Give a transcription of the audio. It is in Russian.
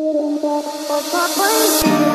Bye.